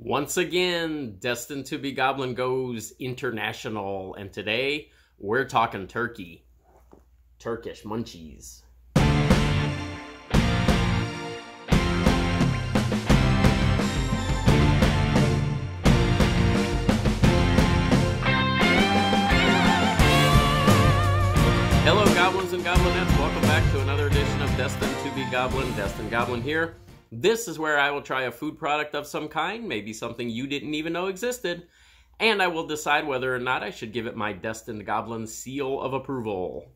Once again, Destined to be Goblin goes international, and today we're talking turkey. Turkish munchies. Hello, goblins and goblinettes. Welcome back to another edition of Destined to be Goblin. Destined Goblin here. This is where I will try a food product of some kind, maybe something you didn't even know existed, and I will decide whether or not I should give it my Destined Goblin seal of approval.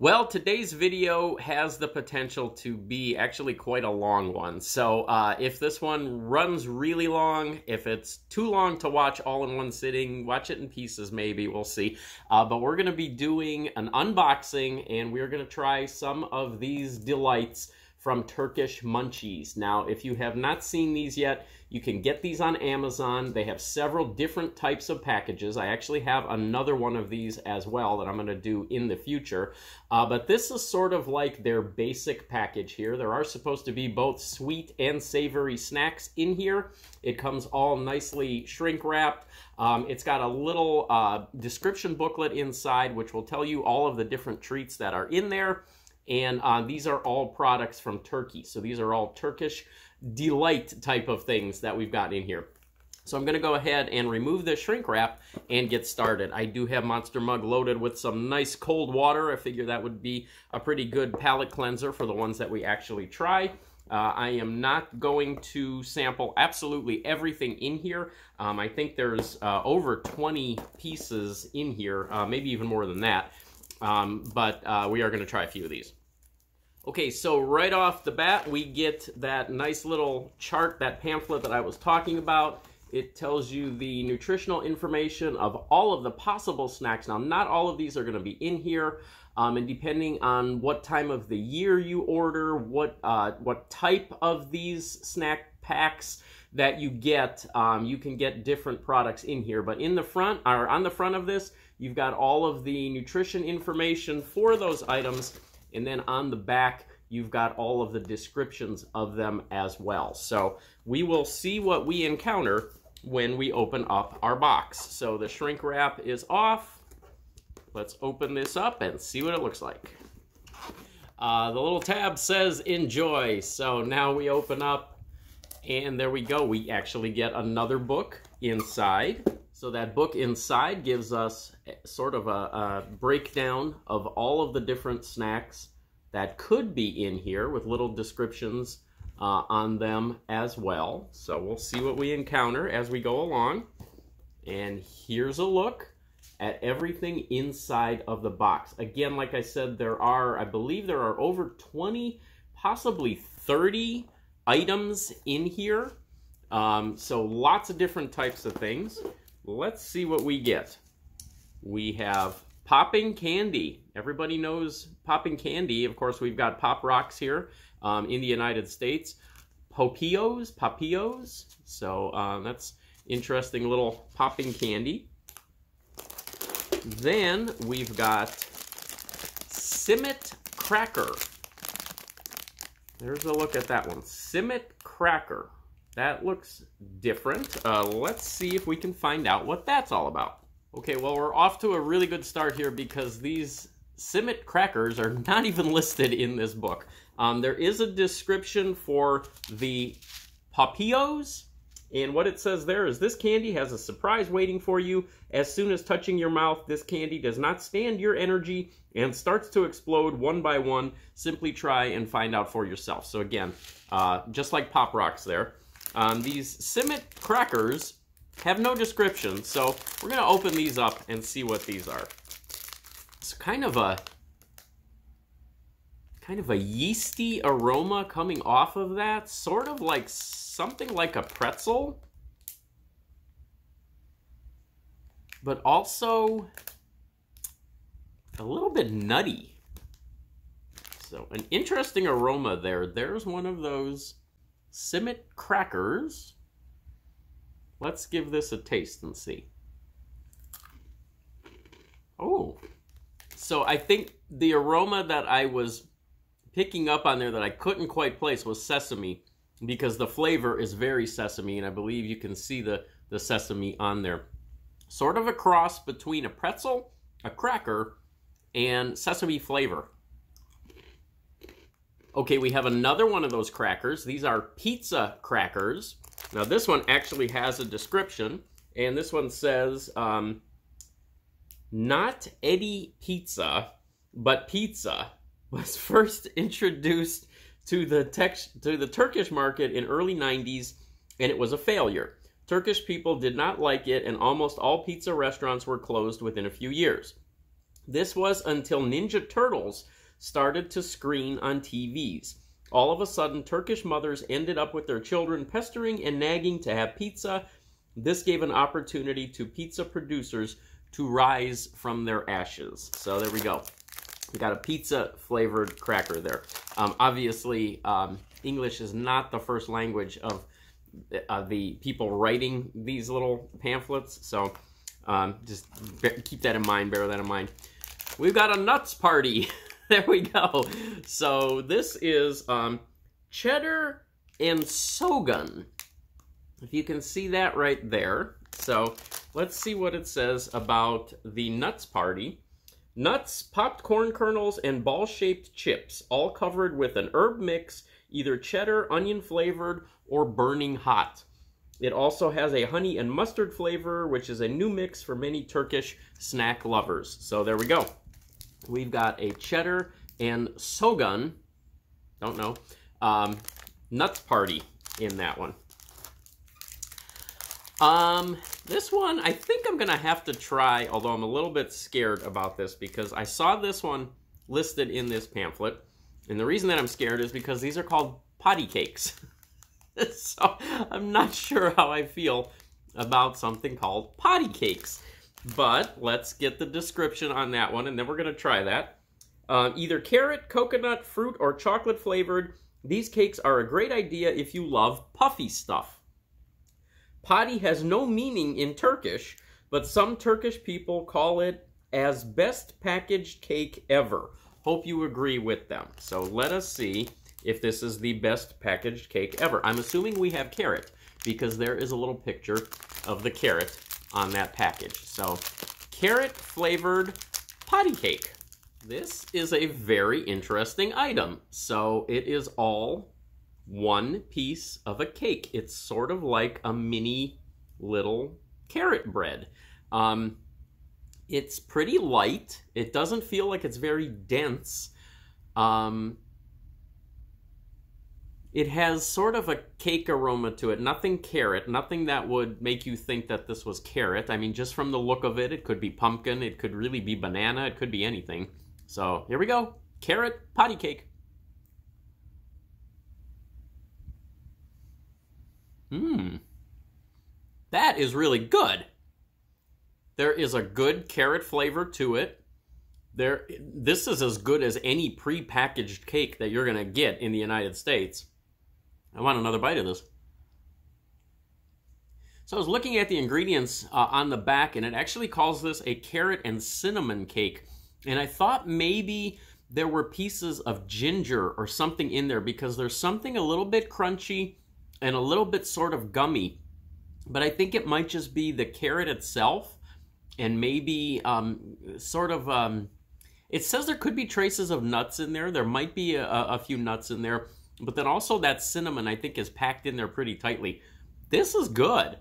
Well, today's video has the potential to be actually quite a long one. So uh, if this one runs really long, if it's too long to watch all in one sitting, watch it in pieces maybe, we'll see. Uh, but we're going to be doing an unboxing and we're going to try some of these delights from Turkish Munchies. Now, if you have not seen these yet, you can get these on Amazon. They have several different types of packages. I actually have another one of these as well that I'm going to do in the future. Uh, but this is sort of like their basic package here. There are supposed to be both sweet and savory snacks in here. It comes all nicely shrink wrapped. Um, it's got a little uh, description booklet inside which will tell you all of the different treats that are in there. And uh, these are all products from Turkey. So these are all Turkish delight type of things that we've got in here. So I'm going to go ahead and remove the shrink wrap and get started. I do have Monster Mug loaded with some nice cold water. I figure that would be a pretty good palate cleanser for the ones that we actually try. Uh, I am not going to sample absolutely everything in here. Um, I think there's uh, over 20 pieces in here, uh, maybe even more than that. Um, but uh, we are going to try a few of these. Okay, so right off the bat, we get that nice little chart, that pamphlet that I was talking about. It tells you the nutritional information of all of the possible snacks. Now, not all of these are going to be in here, um, and depending on what time of the year you order, what uh, what type of these snack packs that you get, um, you can get different products in here. But in the front, or on the front of this, you've got all of the nutrition information for those items and then on the back, you've got all of the descriptions of them as well. So we will see what we encounter when we open up our box. So the shrink wrap is off. Let's open this up and see what it looks like. Uh, the little tab says enjoy. So now we open up and there we go. We actually get another book inside. So that book inside gives us sort of a, a, breakdown of all of the different snacks that could be in here with little descriptions uh, on them as well. So we'll see what we encounter as we go along. And here's a look at everything inside of the box. Again, like I said, there are, I believe there are over 20, possibly 30 items in here. Um, so lots of different types of things. Let's see what we get. We have popping candy. Everybody knows popping candy. Of course, we've got Pop Rocks here um, in the United States. Popios, Popios. So uh, that's interesting little popping candy. Then we've got Simit Cracker. There's a look at that one. Simit Cracker. That looks different. Uh, let's see if we can find out what that's all about. Okay, well, we're off to a really good start here because these Simit crackers are not even listed in this book. Um, there is a description for the Papillos, and what it says there is this candy has a surprise waiting for you. As soon as touching your mouth, this candy does not stand your energy and starts to explode one by one. Simply try and find out for yourself. So again, uh, just like Pop Rocks there. Um, these Simit crackers have no description, so we're going to open these up and see what these are. It's kind of a kind of a yeasty aroma coming off of that, sort of like something like a pretzel, but also a little bit nutty. So an interesting aroma there. There's one of those Simit crackers. Let's give this a taste and see. Oh, so I think the aroma that I was picking up on there that I couldn't quite place was sesame. because the flavor is very sesame, and I believe you can see the, the sesame on there. Sort of a cross between a pretzel, a cracker, and sesame flavor. Okay, we have another one of those crackers. These are pizza crackers. Now this one actually has a description, and this one says, um, not Eti Pizza, but pizza was first introduced to the to the Turkish market in early 90s and it was a failure. Turkish people did not like it and almost all pizza restaurants were closed within a few years. This was until Ninja Turtles started to screen on TVs. All of a sudden, Turkish mothers ended up with their children pestering and nagging to have pizza. This gave an opportunity to pizza producers to rise from their ashes. So there we go. We got a pizza flavored cracker there. Um, obviously, um, English is not the first language of uh, the people writing these little pamphlets. So um, just keep that in mind, bear that in mind. We've got a nuts party. there we go. So this is um, cheddar and Shogun. If you can see that right there. So let's see what it says about the nuts party. Nuts, popped corn kernels, and ball-shaped chips, all covered with an herb mix, either cheddar, onion flavored, or burning hot. It also has a honey and mustard flavor, which is a new mix for many Turkish snack lovers. So there we go. We've got a cheddar and Shogun, don't know, um, nuts party in that one. Um, this one, I think I'm going to have to try, although I'm a little bit scared about this because I saw this one listed in this pamphlet. And the reason that I'm scared is because these are called potty cakes. so I'm not sure how I feel about something called potty cakes. But let's get the description on that one, and then we're going to try that. Uh, either carrot, coconut, fruit, or chocolate flavored, these cakes are a great idea if you love puffy stuff. Potty has no meaning in Turkish, but some Turkish people call it as best packaged cake ever. Hope you agree with them. So let us see if this is the best packaged cake ever. I'm assuming we have carrot because there is a little picture of the carrot on that package. So carrot flavored potty cake. This is a very interesting item. So it is all one piece of a cake. It's sort of like a mini little carrot bread. Um, it's pretty light. It doesn't feel like it's very dense. Um, it has sort of a cake aroma to it. Nothing carrot, nothing that would make you think that this was carrot. I mean, just from the look of it, it could be pumpkin, it could really be banana, it could be anything. So here we go. Carrot potty cake. Hmm. That is really good. There is a good carrot flavor to it. There, this is as good as any pre-packaged cake that you're going to get in the United States. I want another bite of this. So I was looking at the ingredients uh, on the back, and it actually calls this a carrot and cinnamon cake. And I thought maybe there were pieces of ginger or something in there because there's something a little bit crunchy and a little bit sort of gummy. But I think it might just be the carrot itself and maybe um, sort of. Um, it says there could be traces of nuts in there. There might be a, a few nuts in there. But then also that cinnamon, I think, is packed in there pretty tightly. This is good.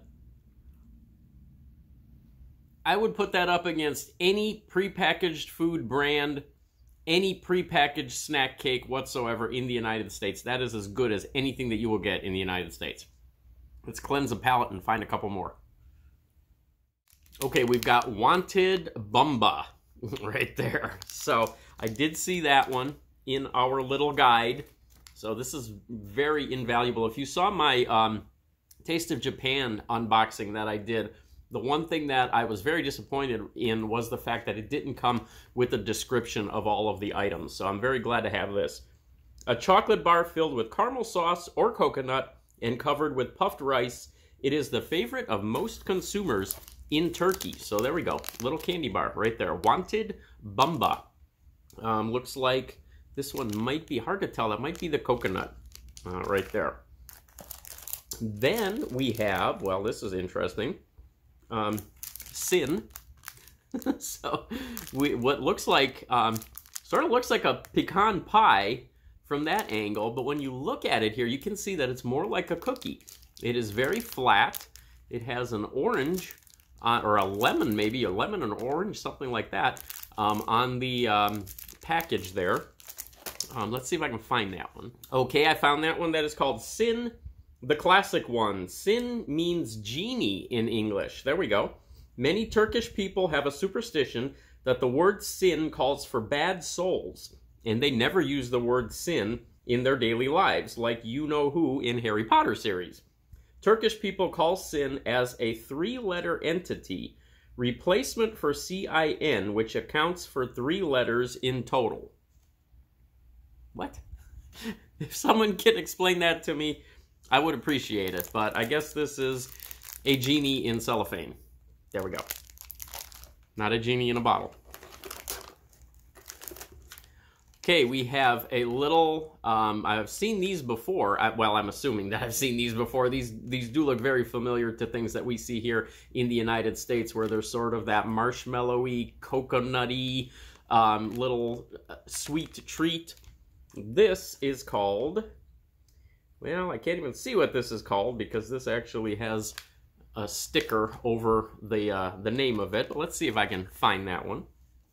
I would put that up against any prepackaged food brand any prepackaged snack cake whatsoever in the United States. That is as good as anything that you will get in the United States. Let's cleanse the palate and find a couple more. Okay, we've got Wanted Bumba right there. So I did see that one in our little guide. So this is very invaluable. If you saw my um, Taste of Japan unboxing that I did the one thing that I was very disappointed in was the fact that it didn't come with a description of all of the items. So I'm very glad to have this. A chocolate bar filled with caramel sauce or coconut and covered with puffed rice. It is the favorite of most consumers in Turkey. So there we go. Little candy bar right there. Wanted Bumba. Um, looks like this one might be hard to tell. That might be the coconut uh, right there. Then we have, well, this is interesting, um, Sin. so we, what looks like, um, sort of looks like a pecan pie from that angle, but when you look at it here, you can see that it's more like a cookie. It is very flat. It has an orange, uh, or a lemon maybe, a lemon and orange, something like that, um, on the um, package there. Um, let's see if I can find that one. Okay, I found that one that is called Sin, the classic one. Sin means genie in English. There we go. Many Turkish people have a superstition that the word sin calls for bad souls, and they never use the word sin in their daily lives, like you know who in Harry Potter series. Turkish people call sin as a three-letter entity, replacement for CIN, which accounts for three letters in total. What? if someone can explain that to me, I would appreciate it. But I guess this is a genie in cellophane. There we go. Not a genie in a bottle. Okay, we have a little, um, I've seen these before. I, well, I'm assuming that I've seen these before. These, these do look very familiar to things that we see here in the United States where there's sort of that marshmallowy, coconutty, um, little uh, sweet treat. This is called, well, I can't even see what this is called because this actually has a sticker over the, uh, the name of it. Let's see if I can find that one.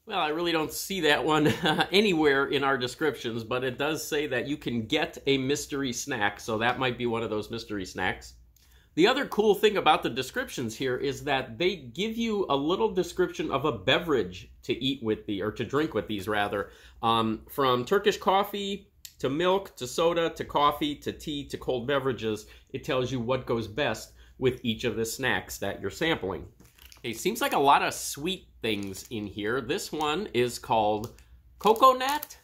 Well, I really don't see that one anywhere in our descriptions, but it does say that you can get a mystery snack, so that might be one of those mystery snacks. The other cool thing about the descriptions here is that they give you a little description of a beverage to eat with the, or to drink with these rather. Um, from Turkish coffee to milk to soda to coffee to tea to cold beverages, it tells you what goes best with each of the snacks that you're sampling. It seems like a lot of sweet things in here. This one is called Coconut.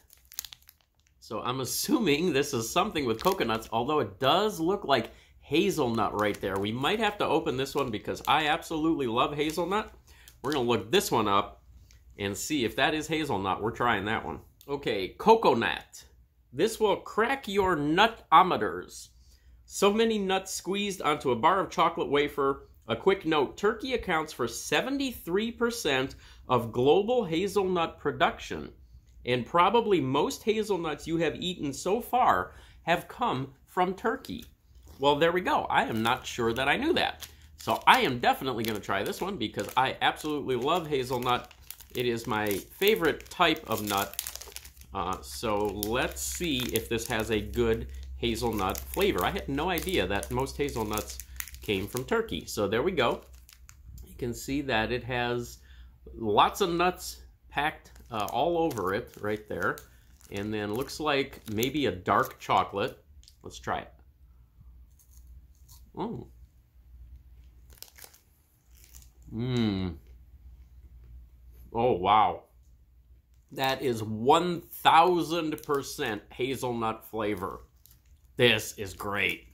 So I'm assuming this is something with coconuts, although it does look like hazelnut right there. We might have to open this one because I absolutely love hazelnut. We're going to look this one up and see if that is hazelnut. We're trying that one. Okay, coconut. This will crack your nutometers. So many nuts squeezed onto a bar of chocolate wafer. A quick note, Turkey accounts for 73% of global hazelnut production. And probably most hazelnuts you have eaten so far have come from Turkey. Well, there we go. I am not sure that I knew that. So I am definitely going to try this one because I absolutely love hazelnut. It is my favorite type of nut. Uh, so let's see if this has a good hazelnut flavor. I had no idea that most hazelnuts came from Turkey. So there we go. You can see that it has lots of nuts packed uh, all over it right there. And then looks like maybe a dark chocolate. Let's try it. Oh. Mmm. Oh, wow. That is 1000% hazelnut flavor. This is great.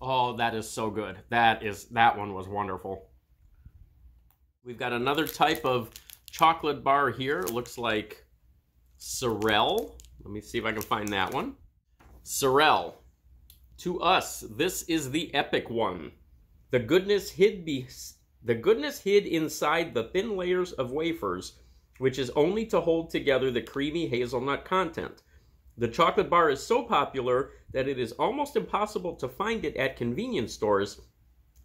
Oh, that is so good. That is that one was wonderful. We've got another type of chocolate bar here. It looks like Sorel. Let me see if I can find that one. Sorel. To us, this is the epic one. The goodness hid be the goodness hid inside the thin layers of wafers, which is only to hold together the creamy hazelnut content. The chocolate bar is so popular that it is almost impossible to find it at convenience stores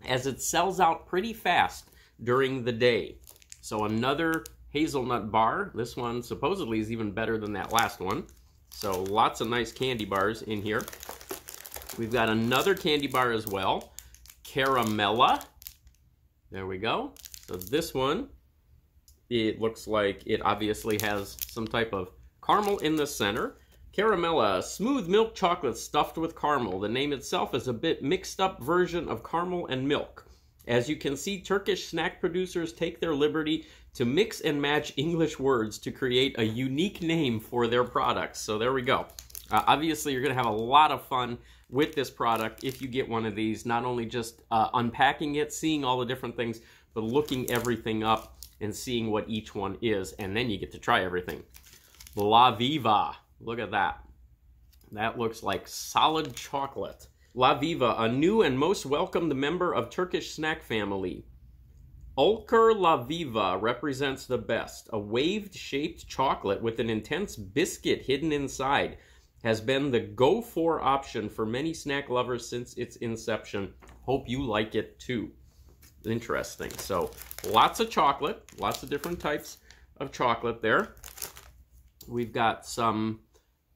as it sells out pretty fast during the day. So another hazelnut bar. This one supposedly is even better than that last one. So lots of nice candy bars in here. We've got another candy bar as well, Caramella. There we go. So this one, it looks like it obviously has some type of caramel in the center. Caramella, smooth milk chocolate stuffed with caramel. The name itself is a bit mixed up version of caramel and milk. As you can see, Turkish snack producers take their liberty to mix and match English words to create a unique name for their products. So there we go. Uh, obviously, you're going to have a lot of fun with this product if you get one of these. Not only just uh, unpacking it, seeing all the different things, but looking everything up and seeing what each one is. And then you get to try everything. La Viva. Look at that. That looks like solid chocolate. La Viva, a new and most welcomed member of Turkish snack family. Ulker La Viva represents the best. A waved shaped chocolate with an intense biscuit hidden inside has been the go for option for many snack lovers since its inception. Hope you like it too. Interesting. So, lots of chocolate, lots of different types of chocolate there. We've got some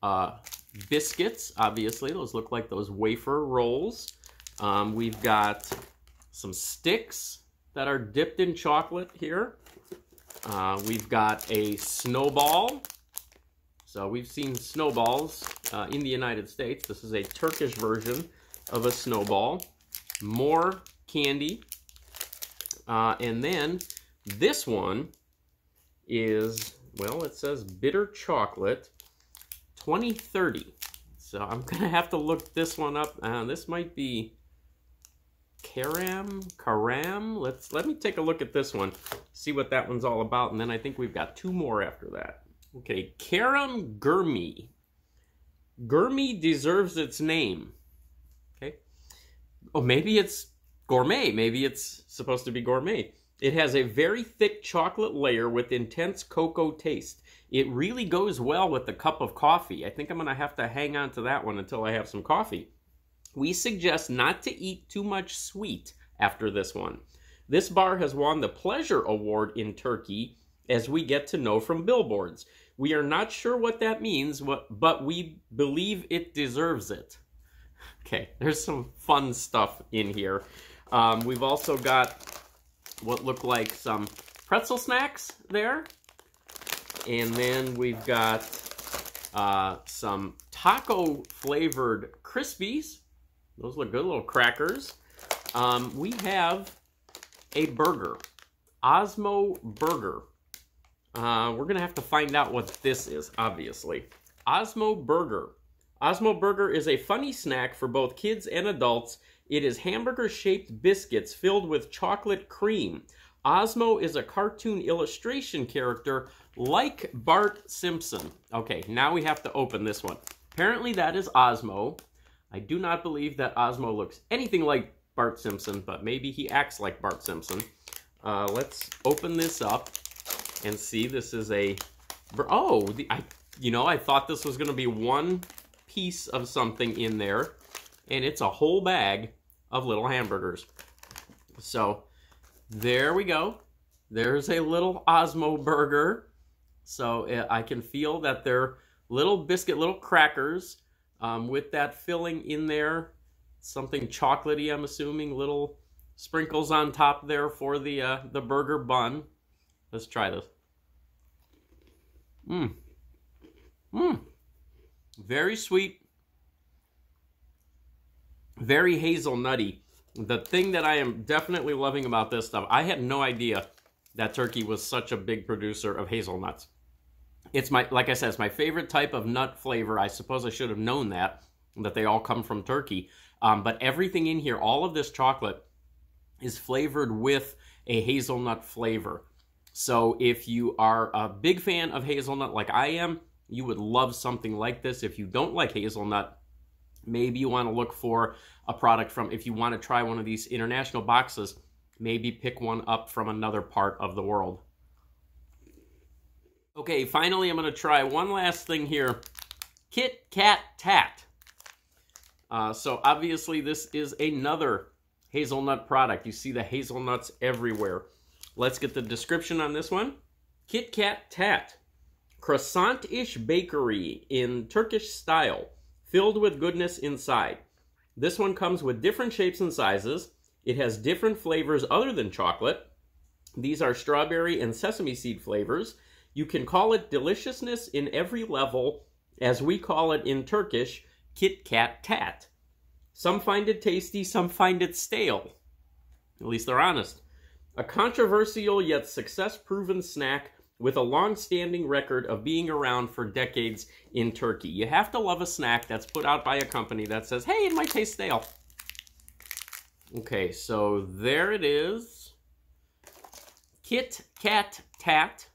uh, biscuits, obviously. Those look like those wafer rolls. Um, we've got some sticks that are dipped in chocolate here. Uh, we've got a snowball. So we've seen snowballs uh, in the United States. This is a Turkish version of a snowball. More candy. Uh, and then this one is, well, it says bitter chocolate 2030. So I'm going to have to look this one up. Uh, this might be Karam, Karam. Let's let me take a look at this one, see what that one's all about, and then I think we've got two more after that. Okay, Karam Gurmi. Gurmi deserves its name. Okay. Oh, maybe it's gourmet. Maybe it's supposed to be gourmet. It has a very thick chocolate layer with intense cocoa taste. It really goes well with a cup of coffee. I think I'm going to have to hang on to that one until I have some coffee we suggest not to eat too much sweet after this one. This bar has won the Pleasure Award in Turkey, as we get to know from billboards. We are not sure what that means, but we believe it deserves it. Okay, there's some fun stuff in here. Um, we've also got what look like some pretzel snacks there. And then we've got uh, some taco flavored Crispies. Those look good little crackers. Um, we have a burger, Ozmo Burger. Uh, we're going to have to find out what this is, obviously. Ozmo Burger. Ozmo Burger is a funny snack for both kids and adults. It is hamburger-shaped biscuits filled with chocolate cream. Ozmo is a cartoon illustration character like Bart Simpson. Okay, now we have to open this one. Apparently that is Ozmo. I do not believe that Ozmo looks anything like Bart Simpson, but maybe he acts like Bart Simpson. Uh, let's open this up and see. This is a... Oh, the, I, you know, I thought this was going to be one piece of something in there, and it's a whole bag of little hamburgers. So, there we go. There's a little Ozmo burger. So, uh, I can feel that they're little biscuit, little crackers um, with that filling in there, something chocolatey, I'm assuming, little sprinkles on top there for the uh, the burger bun. Let's try this. Mmm. Mmm. Very sweet. Very hazelnutty. The thing that I am definitely loving about this stuff, I had no idea that Turkey was such a big producer of hazelnuts. It's my, like I said, it's my favorite type of nut flavor. I suppose I should have known that, that they all come from Turkey. Um, but everything in here, all of this chocolate is flavored with a hazelnut flavor. So if you are a big fan of hazelnut like I am, you would love something like this. If you don't like hazelnut, maybe you want to look for a product from, if you want to try one of these international boxes, maybe pick one up from another part of the world. Okay, finally I'm going to try one last thing here. Kit Kat Tat. Uh, so obviously this is another hazelnut product. You see the hazelnuts everywhere. Let's get the description on this one. Kit Kat Tat. Croissant-ish bakery in Turkish style, filled with goodness inside. This one comes with different shapes and sizes. It has different flavors other than chocolate. These are strawberry and sesame seed flavors. You can call it deliciousness in every level, as we call it in Turkish, Kit Kat Tat. Some find it tasty, some find it stale. At least they're honest. A controversial yet success-proven snack with a long-standing record of being around for decades in Turkey. You have to love a snack that's put out by a company that says, hey, it might taste stale. Okay, so there it is. Kit Kat Tat.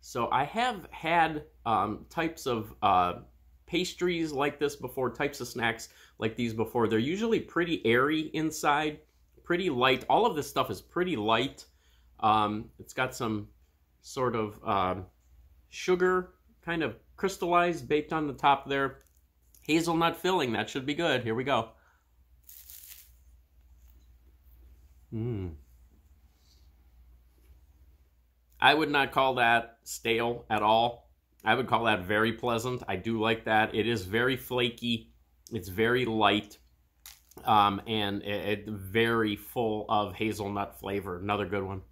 So I have had um, types of uh, pastries like this before, types of snacks like these before. They're usually pretty airy inside, pretty light. All of this stuff is pretty light. Um, it's got some sort of um, sugar kind of crystallized, baked on the top there. Hazelnut filling, that should be good. Here we go. Mmm. I would not call that stale at all. I would call that very pleasant. I do like that. It is very flaky. It's very light. Um, and it, it very full of hazelnut flavor. Another good one.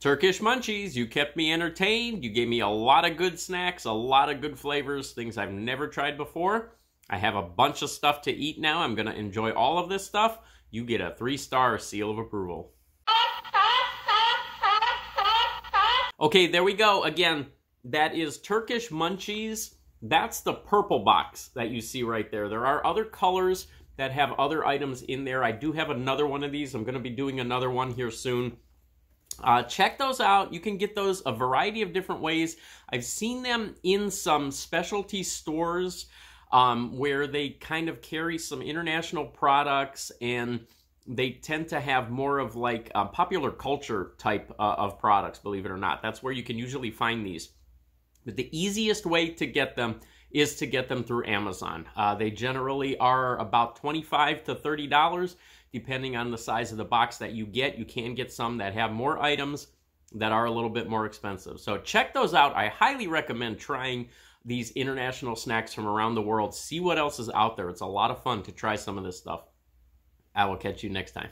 Turkish Munchies, you kept me entertained. You gave me a lot of good snacks, a lot of good flavors, things I've never tried before. I have a bunch of stuff to eat now. I'm going to enjoy all of this stuff. You get a three star seal of approval. Okay, there we go. Again, that is Turkish Munchies. That's the purple box that you see right there. There are other colors that have other items in there. I do have another one of these. I'm going to be doing another one here soon. Uh, check those out. You can get those a variety of different ways. I've seen them in some specialty stores um, where they kind of carry some international products and they tend to have more of like a popular culture type uh, of products, believe it or not. That's where you can usually find these. But the easiest way to get them is to get them through Amazon. Uh, they generally are about 25 to $30, depending on the size of the box that you get. You can get some that have more items that are a little bit more expensive. So check those out. I highly recommend trying these international snacks from around the world. See what else is out there. It's a lot of fun to try some of this stuff. I will catch you next time.